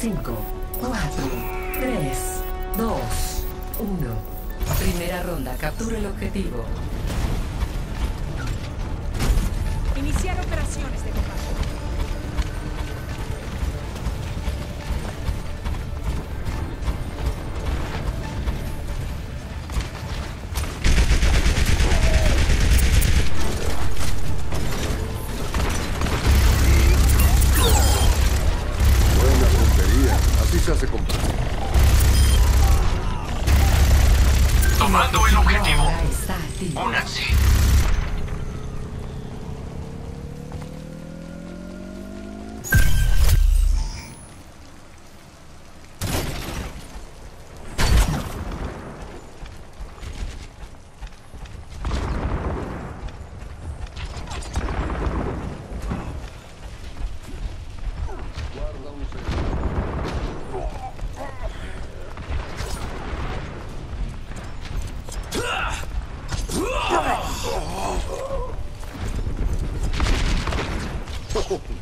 5, 4, 3, 2, 1. Primera ronda, captura el objetivo. Iniciar operaciones de combate. important.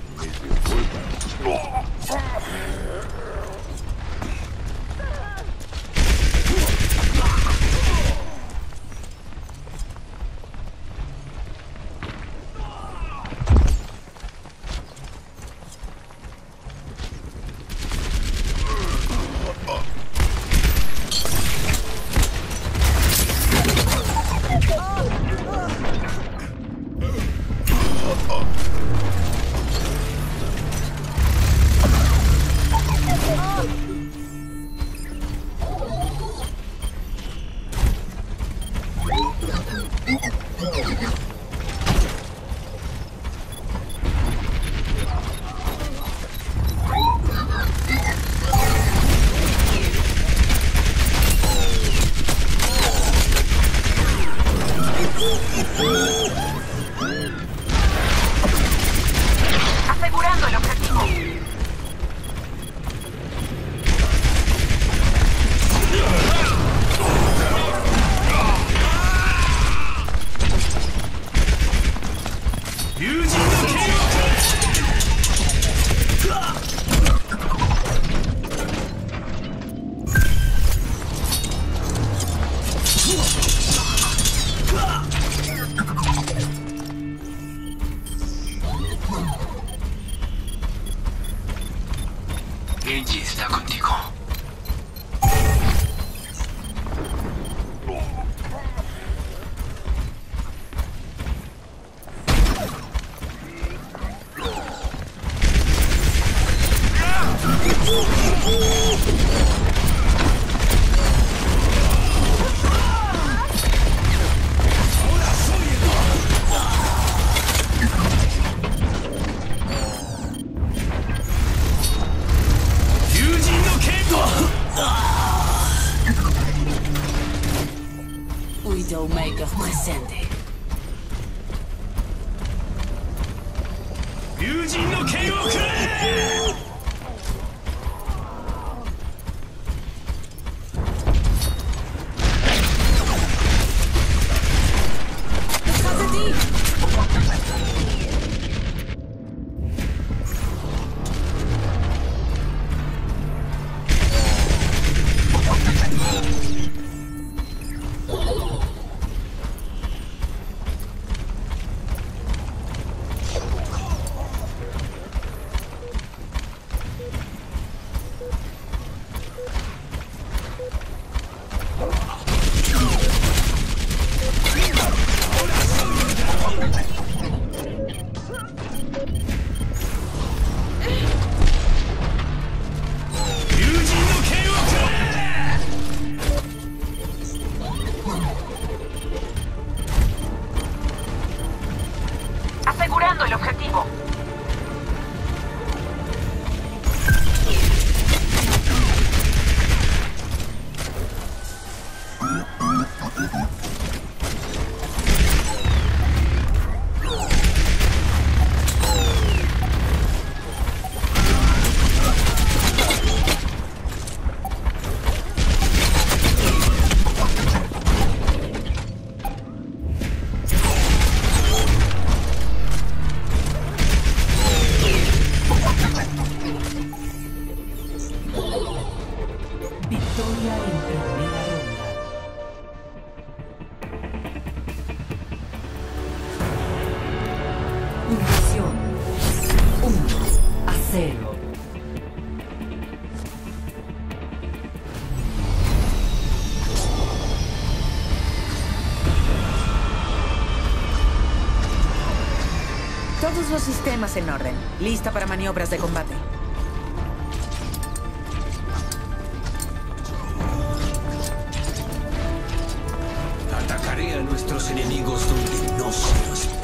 의지. A 0. Todos los sistemas en orden. Lista para maniobras de combate. Atacaré a nuestros enemigos donde no se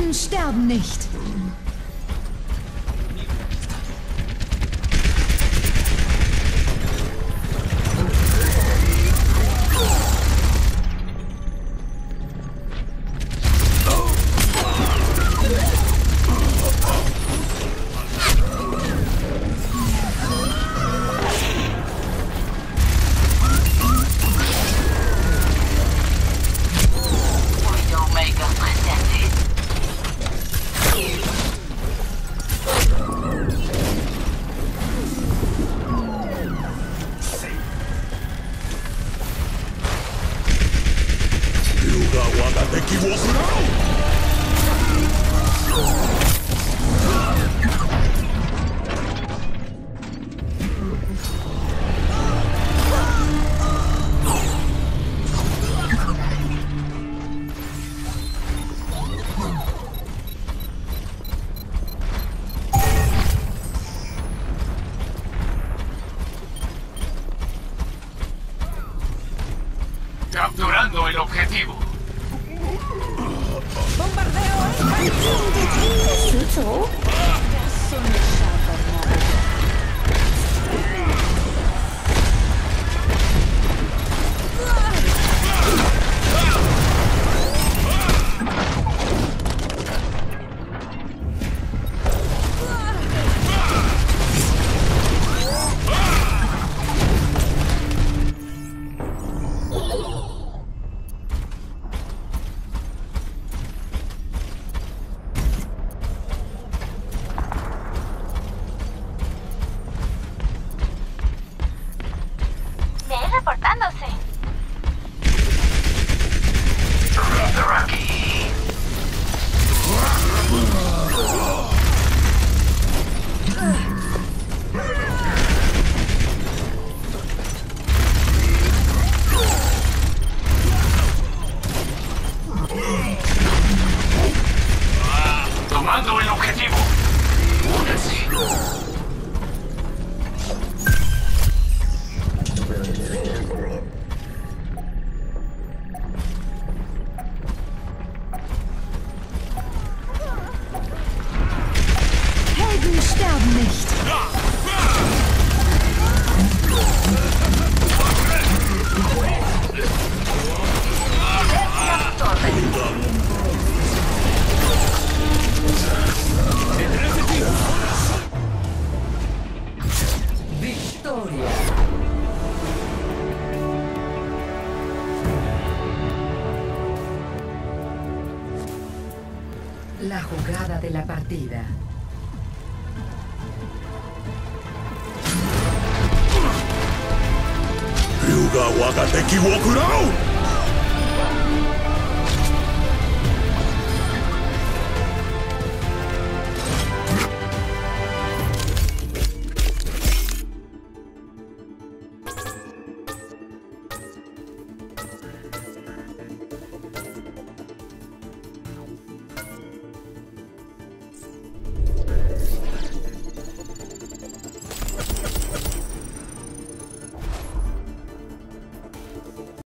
Helden sterben nicht. 你走 La jugada de la partida. Ryuga